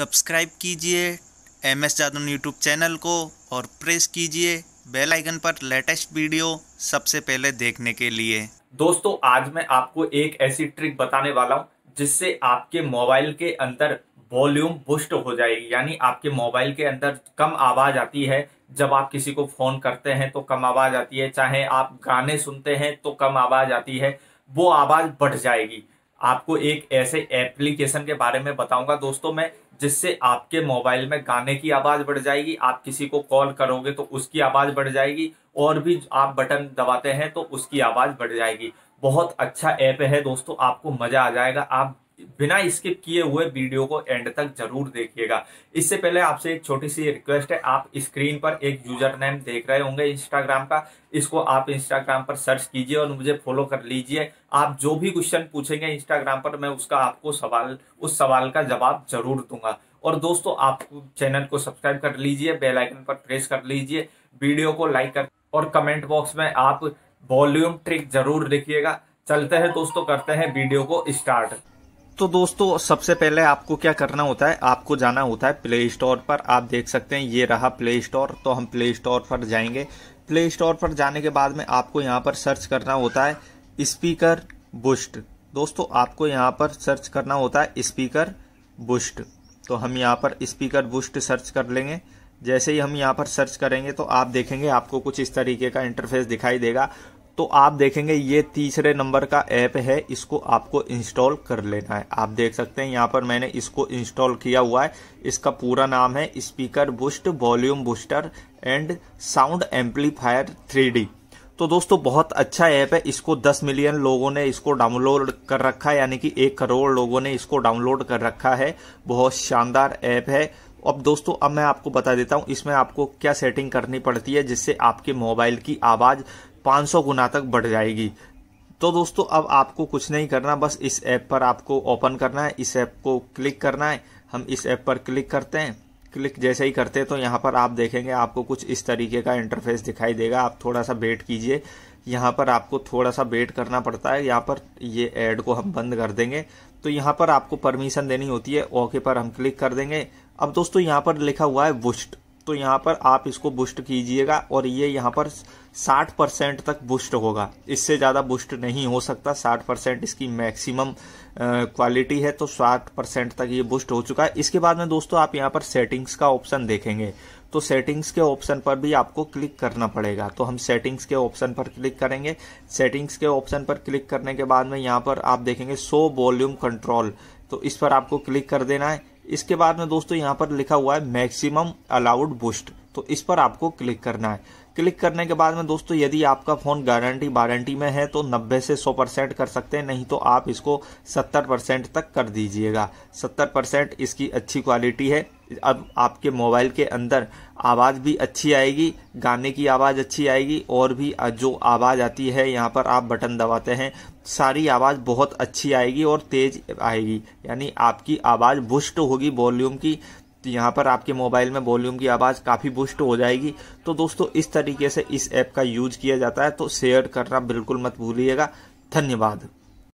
Subscribe कीजिए M S Jadhav YouTube channel को और प्रेस कीजिए बेल आइकन पर लेटेस्ट वीडियो सबसे पहले देखने के लिए। दोस्तों, आज मैं आपको एक ऐसी ट्रिक बताने वाला हूँ, जिससे आपके मोबाइल के अंदर वॉल्यूम बुस्ट हो जाएगी। यानी आपके मोबाइल के अंदर कम आवाज़ आती है, जब आप किसी को फ़ोन करते हैं तो कम आवाज़ आती है, चाहे आप गाने सुनते हैं तो कम आवाज़ आती है, वो आवाज़ बढ़ जाएगी। आपको एक ऐसे एप्लीकेशन के बारे में बताऊँगा दोस्तों मैं, जिससे आपके मोबाइल में गाने की आवाज़ बढ़ जाएगी, आप किसी को कॉल करोगे तो उसकी आवाज़ बढ़ जाएगी, और भी आप बटन दबाते हैं तो उसकी आवाज़ बढ़ जाएगी। बहुत अच्छा ऐप है दोस्तों, आपको मज़ा आ जाएगा, आप बिना स्किप किए हुए वीडियो को एंड तक ज़रूर देखिएगा। इससे पहले आपसे एक छोटी सी रिक्वेस्ट है, आप स्क्रीन पर एक यूज़र नेम देख रहे होंगे इंस्टाग्राम का। इसको आप इंस्टाग्राम पर सर्च कीजिए और मुझे फॉलो कर लीजिए। आप जो भी क्वेश्चन पूछेंगे इंस्टाग्राम पर, मैं उसका आपको सवाल, उस सवाल का जवाब ज़रूर दूँगा। और दोस्तों, आप चैनल को सब्सक्राइब कर लीजिए बेल आइकन पर प्रेस कर लीजिए वीडियो को लाइक कर और कमेंट बॉक्स में आप वॉल्यूम ट्रिक ज़रूर लिखिएगा। चलते हैं दोस्तों, करते हैं वीडियो को स्टार्ट तो दोस्तों, सबसे पहले आपको क्या करना होता है? आपको जाना होता है प्ले स्टोर पर। आप देख सकते हैं, ये रहा प्ले स्टोर तो हम प्ले स्टोर पर जाएँगे। प्ले स्टोर पर जाने के बाद में आपको यहाँ पर सर्च करना होता है स्पीकर बुस्ट दोस्तों, आपको यहाँ पर सर्च करना होता है स्पीकर बुस्ट तो हम यहाँ पर स्पीकर बुस्ट सर्च कर लेंगे। जैसे ही हम यहाँ पर सर्च करेंगे तो आप देखेंगे आपको कुछ इस तरीके का इंटरफेस दिखाई देगा। तो आप देखेंगे ये तीसरे नंबर का ऐप है, इसको आपको इंस्टॉल कर लेना है। आप देख सकते हैं, यहाँ पर मैंने इसको इंस्टॉल किया हुआ है। इसका पूरा नाम है speaker boost, volume booster and sound amplifier three तो दोस्तों, बहुत अच्छा ऐप है। इसको 10 मिलियन लोगों ने इसको डाउनलोड कर रखा है, यानी कि एक करोड़ लोगों ने इसको डाउनलोड कर रखा है। बहुत शानदार ऐप है। अब दोस्तों, अब मैं आपको बता देता हूँ, इसमें आपको क्या सेटिंग करनी पड़ती है, जिससे आपके मोबाइल की आवाज़ 500 गुना तक बढ़ जाएगी। तो दोस्तों, अब आपको कुछ नहीं करना, बस इस ऐप पर आपको ओपन करना है, इस ऐप को क्लिक करना है। हम इस ऐप पर क्लिक करते हैं। क्लिक जैसे ही करते हैं तो यहाँ पर आप देखेंगे, आपको कुछ इस तरीके का इंटरफेस दिखाई देगा। आप थोड़ा सा वेट कीजिए। यहाँ पर आपको थोड़ा सा वेट करना पड़ता है। यहाँ पर ये ऐड को हम बंद कर देंगे। तो यहाँ पर आपको परमिशन देनी होती है। ओके पर हम क्लिक कर देंगे। अब दोस्तों, यहाँ पर लिखा हुआ है बुस्ट तो यहाँ पर आप इसको बुस्ट कीजिएगा और ये यहाँ पर 60 परसेंट तक बुस्ट होगा। इससे ज़्यादा बुस्ट नहीं हो सकता। 60 परसेंट इसकी मैक्सिमम क्वालिटी है तो 60 परसेंट तक ये बुस्ट हो चुका है। इसके बाद में दोस्तों आप यहाँ पर सेटिंग्स का ऑप्शन देखेंगे। तो सेटिंग्स के ऑप्शन पर भी आपको क्लिक करना पड़ेगा। तो हम सेटिंग्स के ऑप्शन पर क्लिक करेंगे। सेटिंग्स के ऑप्शन पर क्लिक करने के बाद में यहाँ पर आप देखेंगे सो वॉल्यूम कंट्रोल तो इस पर आपको क्लिक कर देना है। इसके बाद में दोस्तों यहाँ पर लिखा हुआ है, मैक्सिमम अलाउड बुस्ट तो इस पर आपको क्लिक करना है। क्लिक करने के बाद में दोस्तों, यदि आपका फ़ोन गारंटी वारंटी में है तो 90 से 100 परसेंट कर सकते हैं, नहीं तो आप इसको 70 परसेंट तक कर दीजिएगा। 70 परसेंट इसकी अच्छी क्वालिटी है। अब आपके मोबाइल के अंदर आवाज़ भी अच्छी आएगी, गाने की आवाज़ अच्छी आएगी, और भी जो आवाज़ आती है, यहाँ पर आप बटन दबाते हैं, सारी आवाज़ बहुत अच्छी आएगी और तेज आएगी। यानी आपकी आवाज़ बुस्ट होगी वॉल्यूम की तो यहाँ पर आपके मोबाइल में वॉल्यूम की आवाज़ काफ़ी बुस्ट हो जाएगी। तो दोस्तों, इस तरीके से इस ऐप का यूज़ किया जाता है तो शेयर करना बिल्कुल मत भूलिएगा। धन्यवाद।